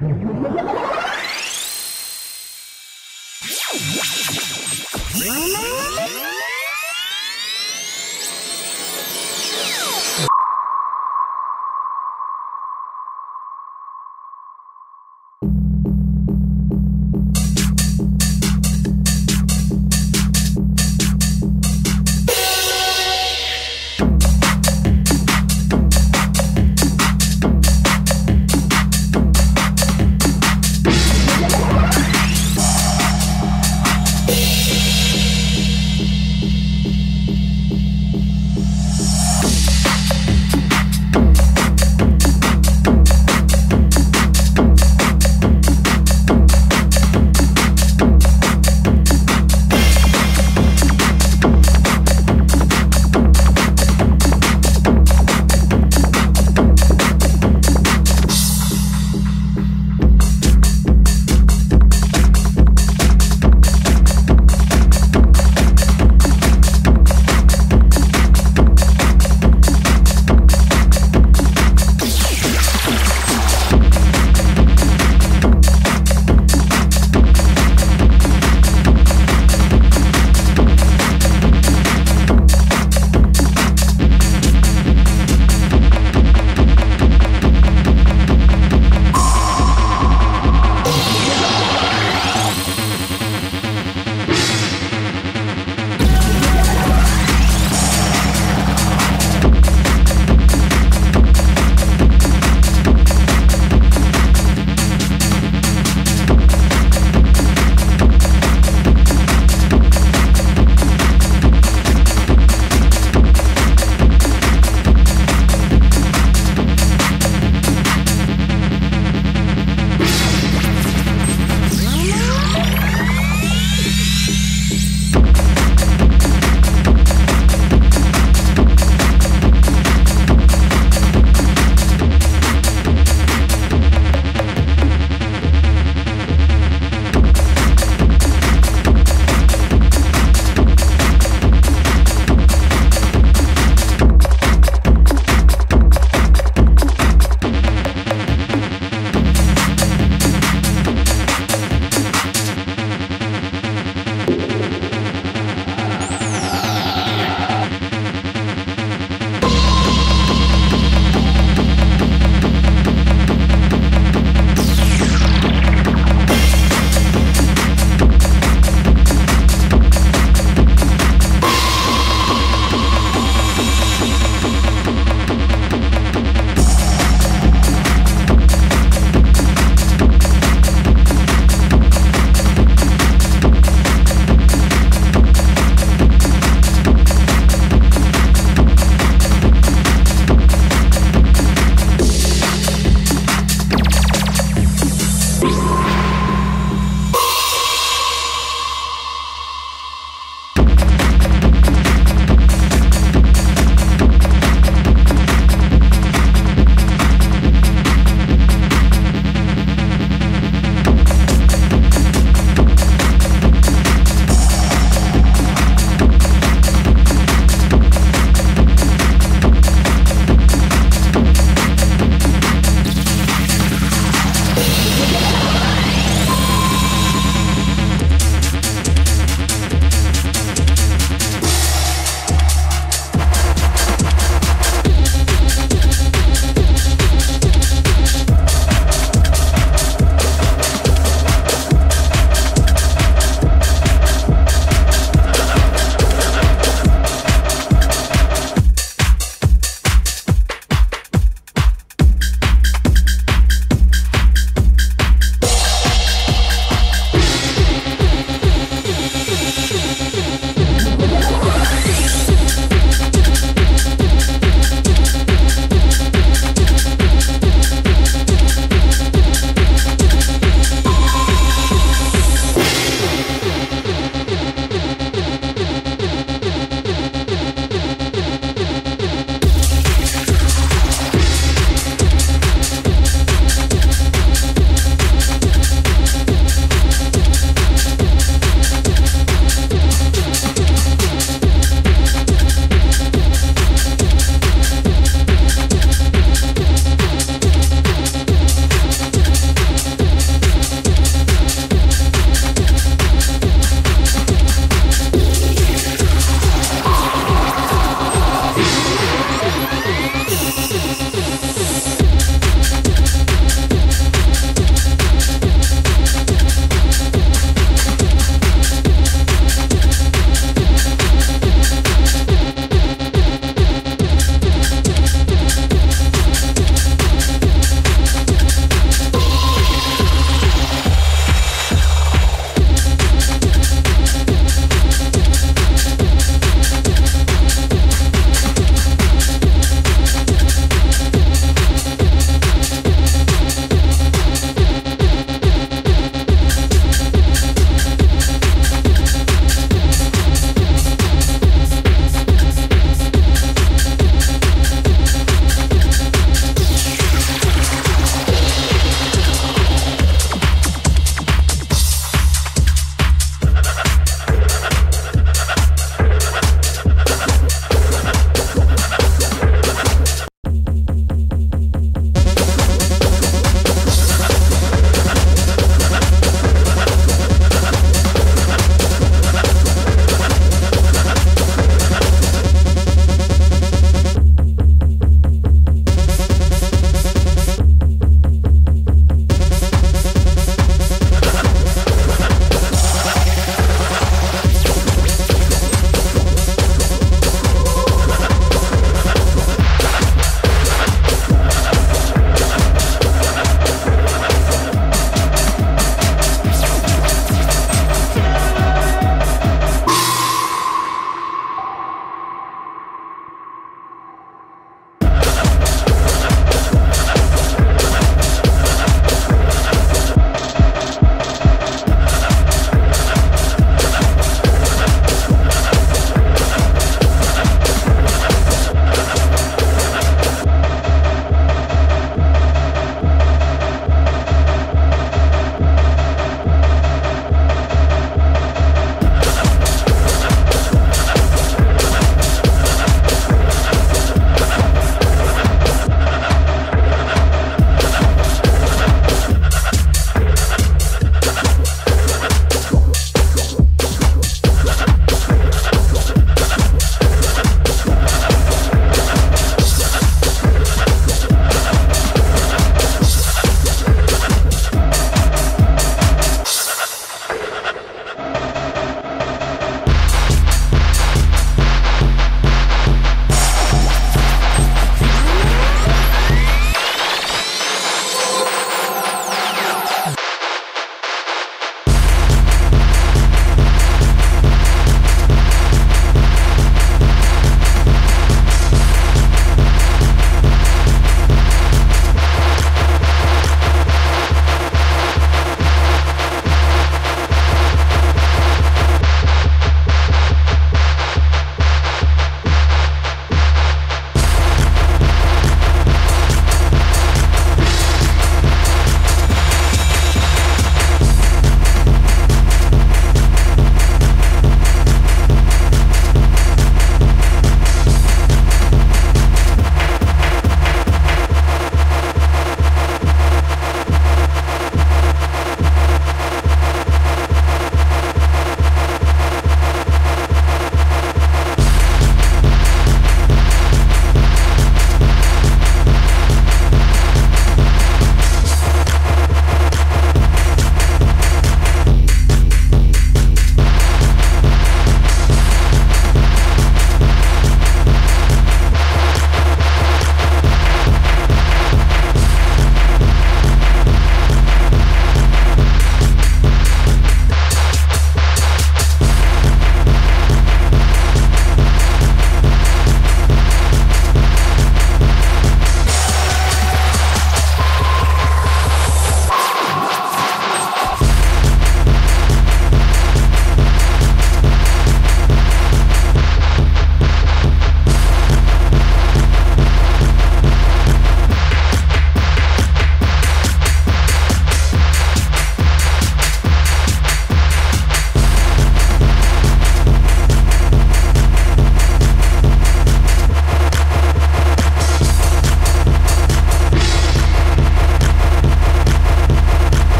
Woman!